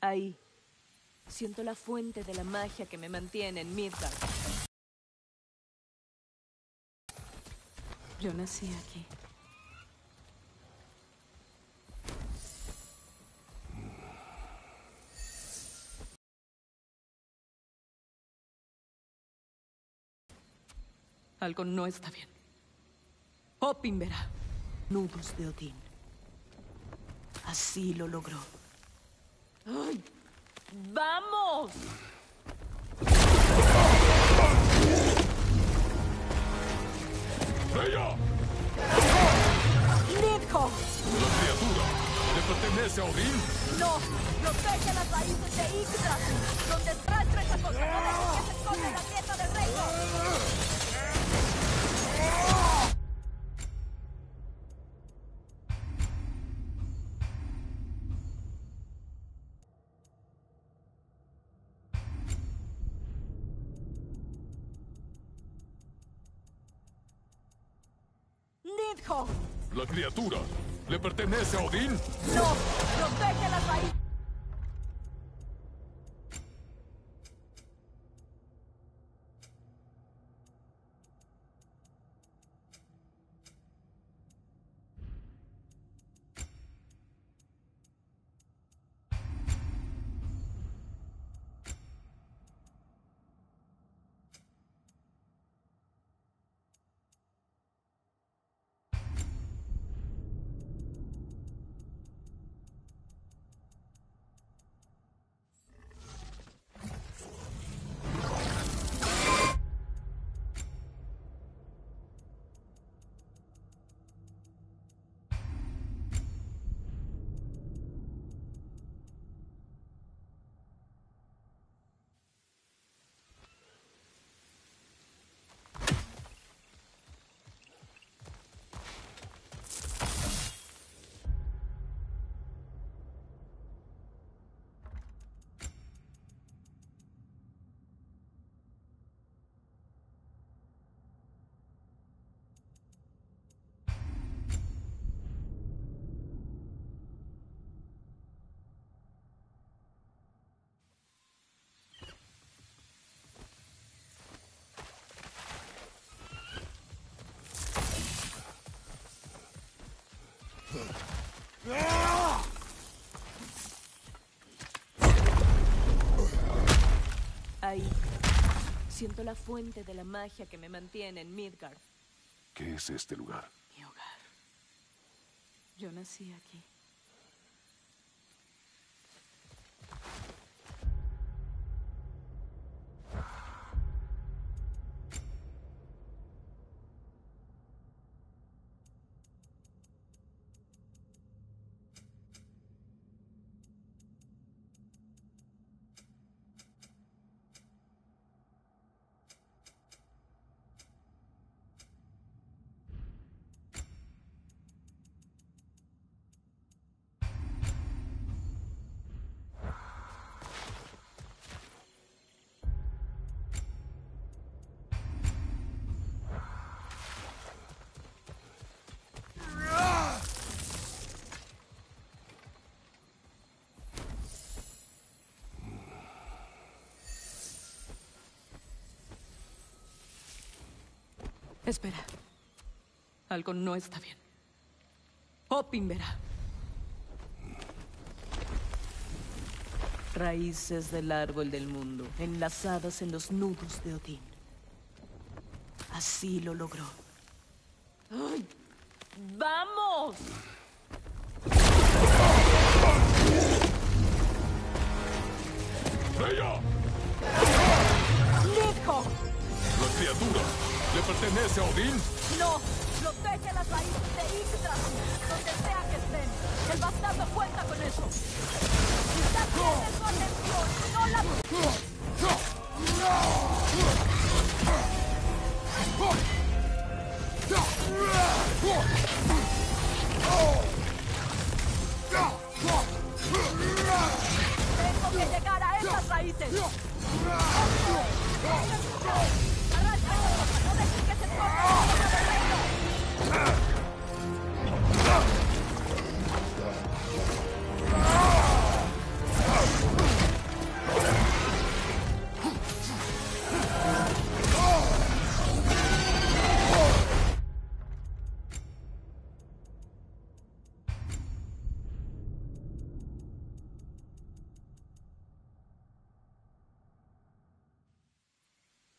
Ahí. Siento la fuente de la magia que me mantiene en Midgard. Yo nací aquí. Algo no está bien. Opin verá. Nudos de Odín. Así lo logró. ¡Ay! ¡Vamos! ¡Ella! ¡Nidhogg! ¡La criatura! ¿Le pertenece a Odín? ¡No! ¡Protege las raíces de Yggdrasil! ¡La criatura! ¿Le pertenece a Odín? ¡No! ¡Protege las raíces! Ahí. Siento la fuente de la magia que me mantiene en Midgard. ¿Qué es este lugar? Mi hogar. Yo nací aquí. Espera. Algo no está bien. Opin verá. Raíces del árbol del mundo, enlazadas en los nudos de Odín. Así lo logró. ¡Ay! ¡Vamos! ¡Ella! Pertenece a Odín? ¡No! ¡Protege las raíces de Yggdrasil! Donde sea que estén. El bastardo cuenta con eso. ¡Quizás pierde su atención! ¡No la... ¡Tengo que llegar a esas raíces!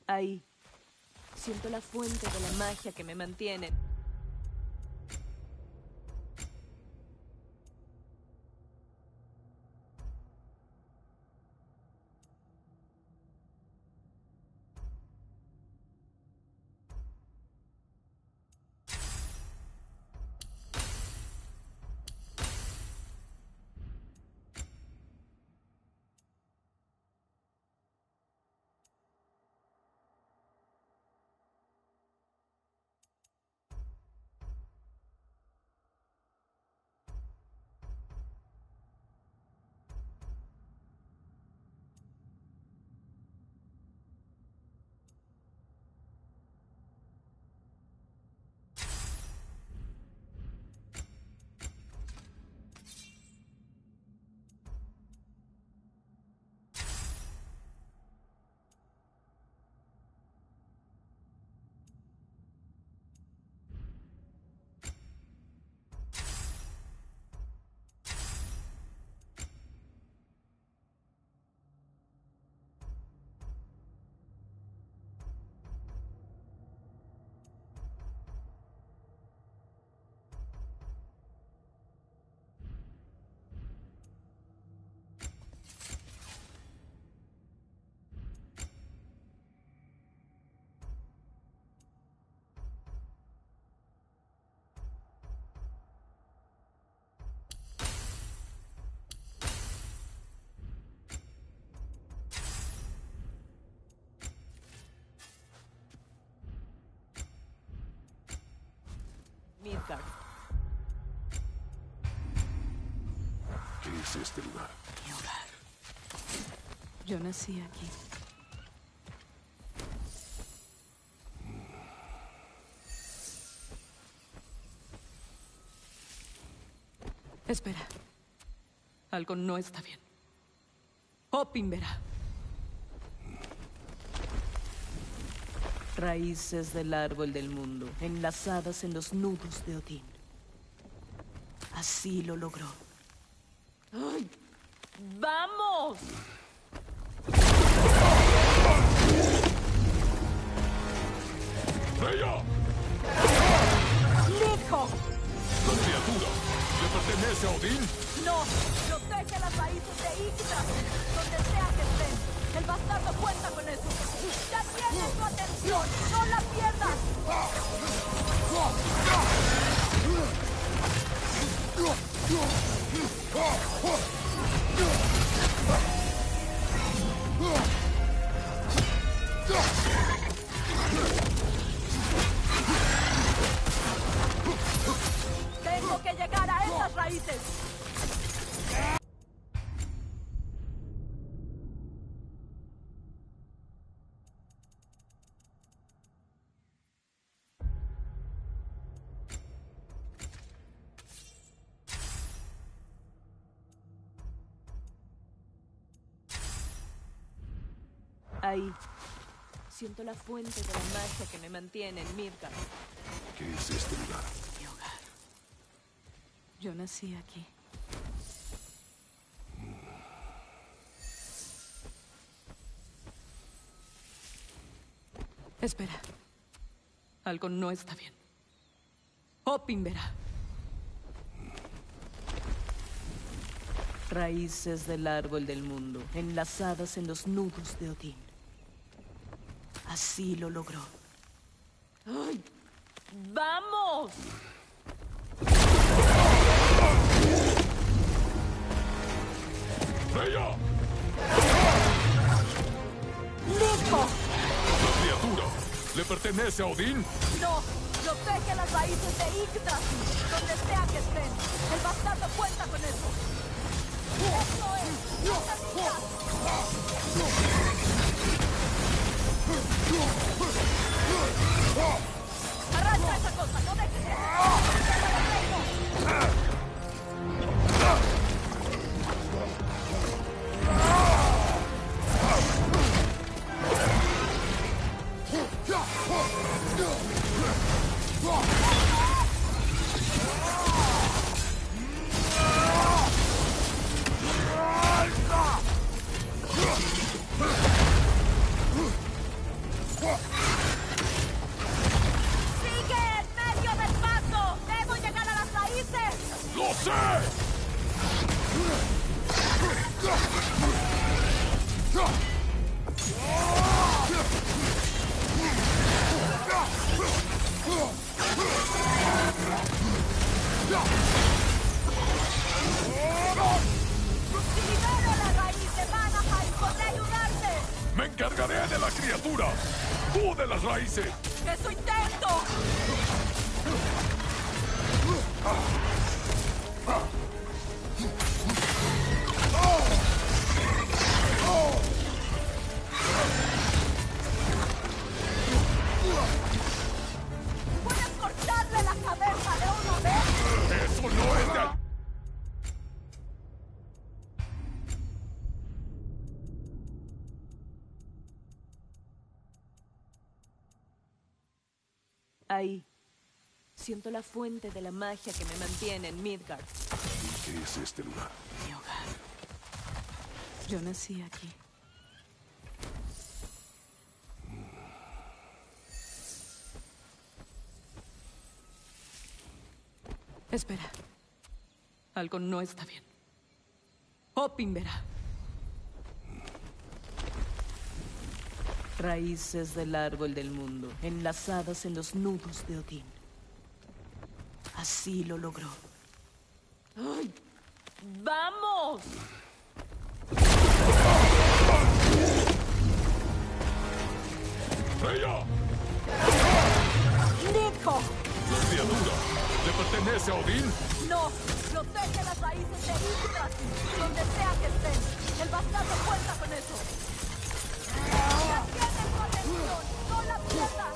a Siento la fuente de la magia que me mantiene. ¿Qué es este lugar? Mi hogar. Yo nací aquí. Espera. Algo no está bien. Opin verá. Raíces del árbol del mundo, enlazadas en los nudos de Odín. Así lo logró. ¡Ay! ¡Vamos! ¡Freya! ¡Nico! La criatura le pertenece a Odín. No, protege las raíces de Yggdrasil, donde sea que estén. El bastardo cuenta con eso. Tengo Ahí. Siento la fuente de la magia que me mantiene en Midgard. ¿Qué es este lugar? Mi hogar. Yo nací aquí. Espera. Algo no está bien. Opin verá. Raíces del árbol del mundo, enlazadas en los nudos de Odín. Así lo logró. ¡Ay! ¡Vamos! ¡Freya! ¡Nico! La criatura le pertenece a Odín. No, protege las raíces de Yggdrasil, donde sea que estén. El bastardo cuenta con eso. ¡Eso es! ¡No Fuck! Sir! Ahí. Siento la fuente de la magia que me mantiene en Midgard. ¿Qué es este lugar? Mi hogar. Yo nací aquí. Espera. Algo no está bien. Opin verá. Raíces del árbol del mundo, enlazadas en los nudos de Odín. Así lo logró. ¡Ay! ¡Vamos! ¡Freya! ¡Nico! La criatura. ¿Le pertenece a Odín? No, protege las raíces de Yggdrasil, donde sea que estén. El bastardo cuenta con eso. Atención, no la pierdas.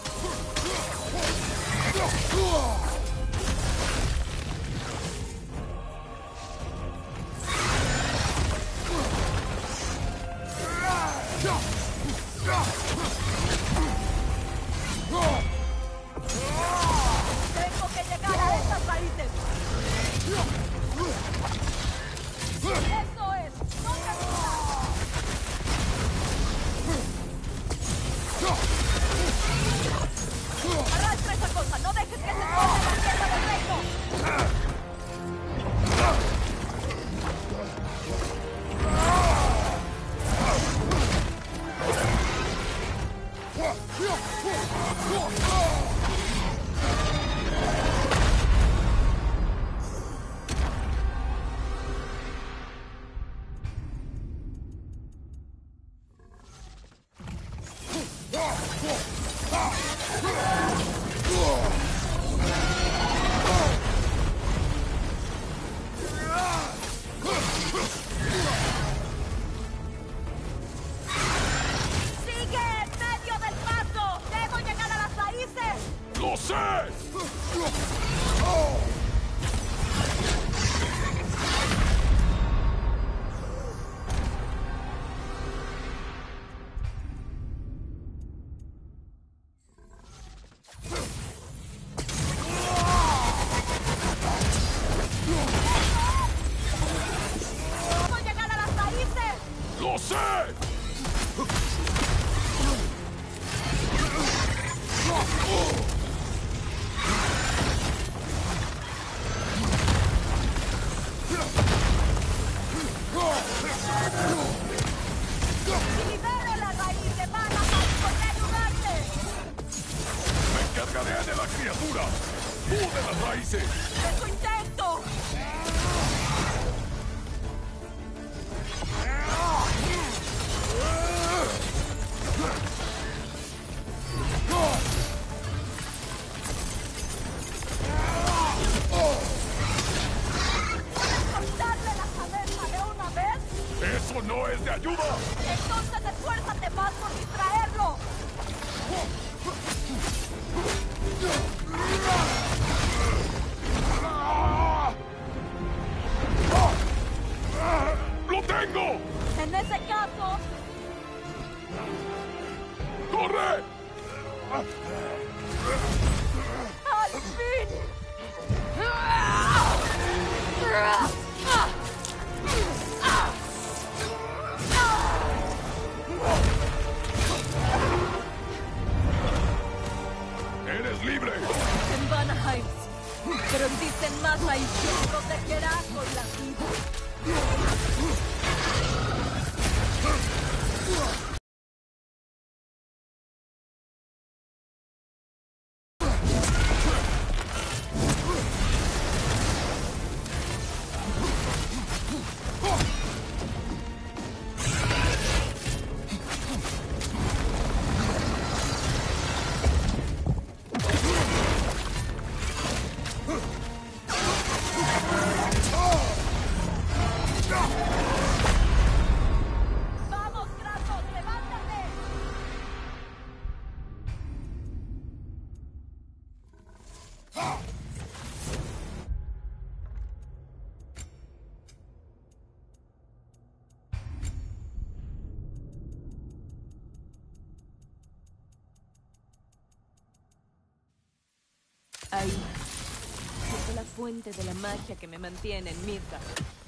Ahí. Es la fuente de la magia que me mantiene en Midgard.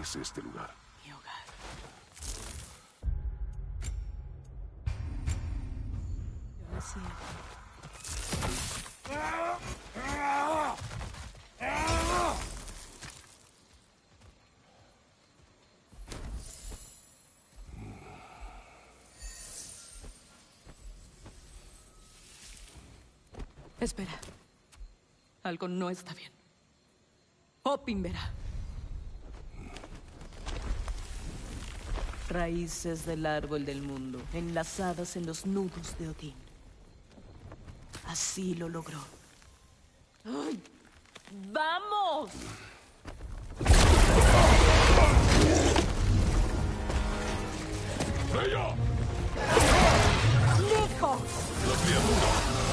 Es este lugar? Mi hogar. Yo nací. Espera. Algo no está bien. Opin verá. Raíces del árbol del mundo, enlazadas en los nudos de Odín. Así lo logró. ¡Ay! ¡Vamos! ¡Freya! ¡Nico! ¡La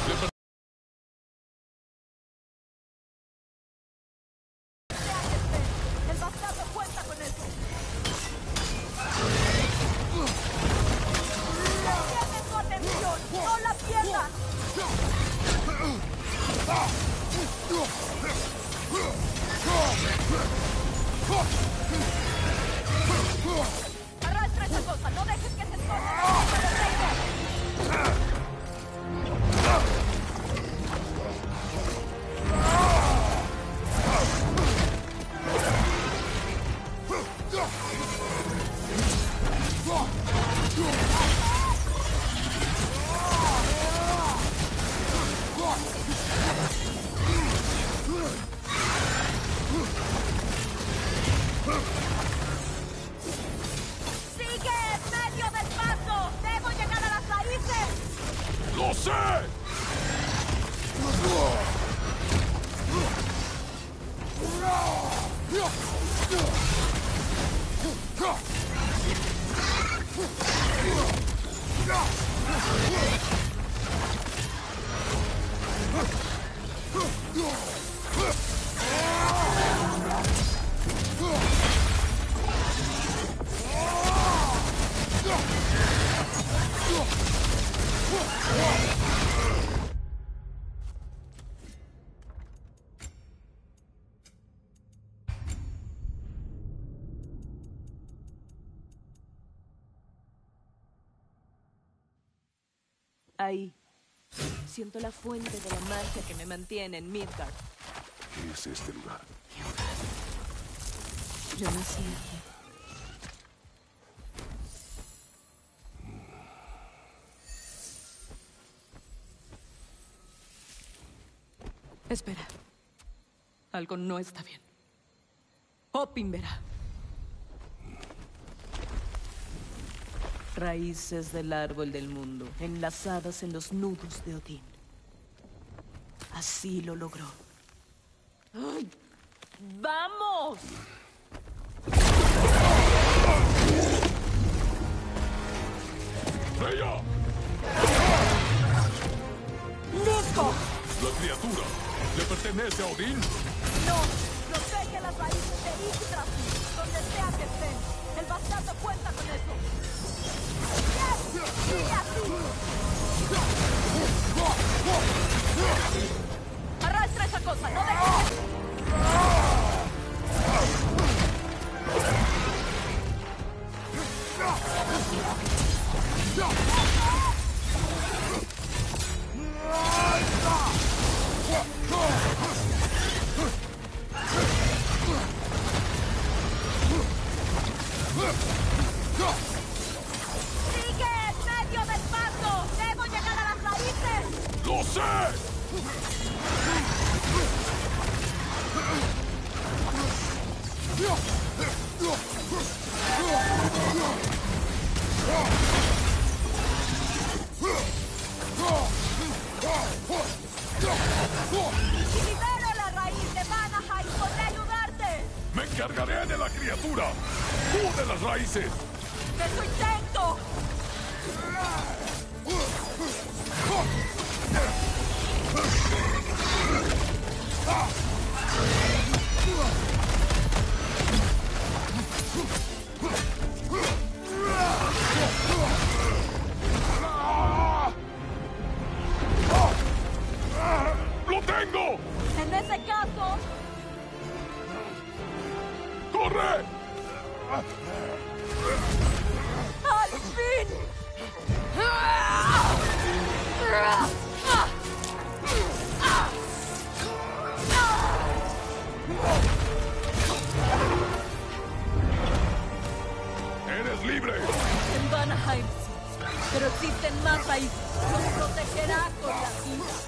Siento la fuente de la magia que me mantiene en Midgard. ¿Qué es este lugar? Yo nací aquí. Espera. Algo no está bien. Opin verá. Raíces del árbol del mundo, enlazadas en los nudos de Odín. Así lo logró. ¡Ay! ¡Vamos! ¡Freya! ¡Nico! ¡La criatura! ¿Le pertenece a Odín? No, protege las raíces de Yggdrasil, donde sea que ¡Libero la raíz de Vanaheim! ¡Podré ayudarte! ¡Me encargaré de la criatura! ¡Tú de las raíces! ¡De su intento! ¡Al fin! ¡Eres libre! En Vanaheim. Pero existen más raíces. Los protegerá con la vida.